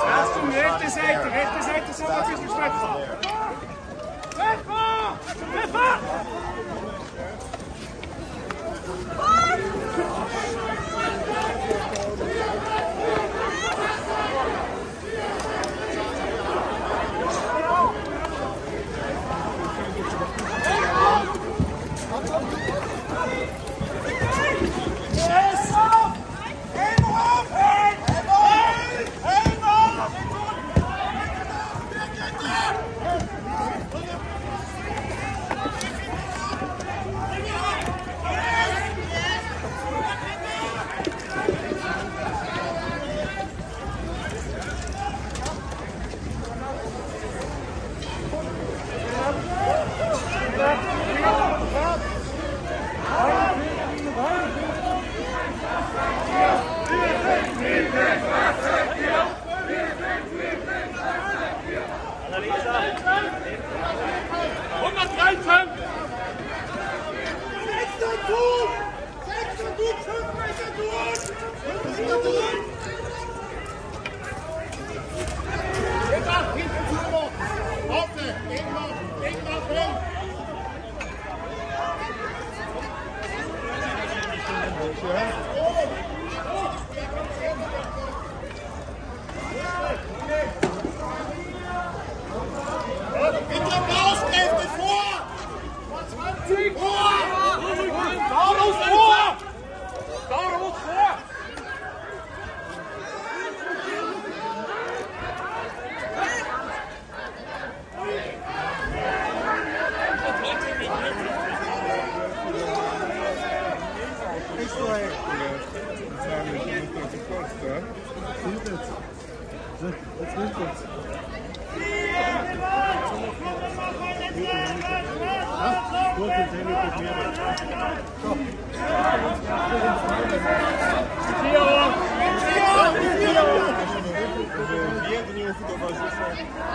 Schaats de rechterzijde, rechterzijde, zo Seite, is de start. weg, weg! So ein hinsetzen. Jetzt rückwärts. Ach, gut, jetzt hätte ich das mehr. So. Zero! Zero! Zero! Zero! Zero! Zero! Zero! Zero!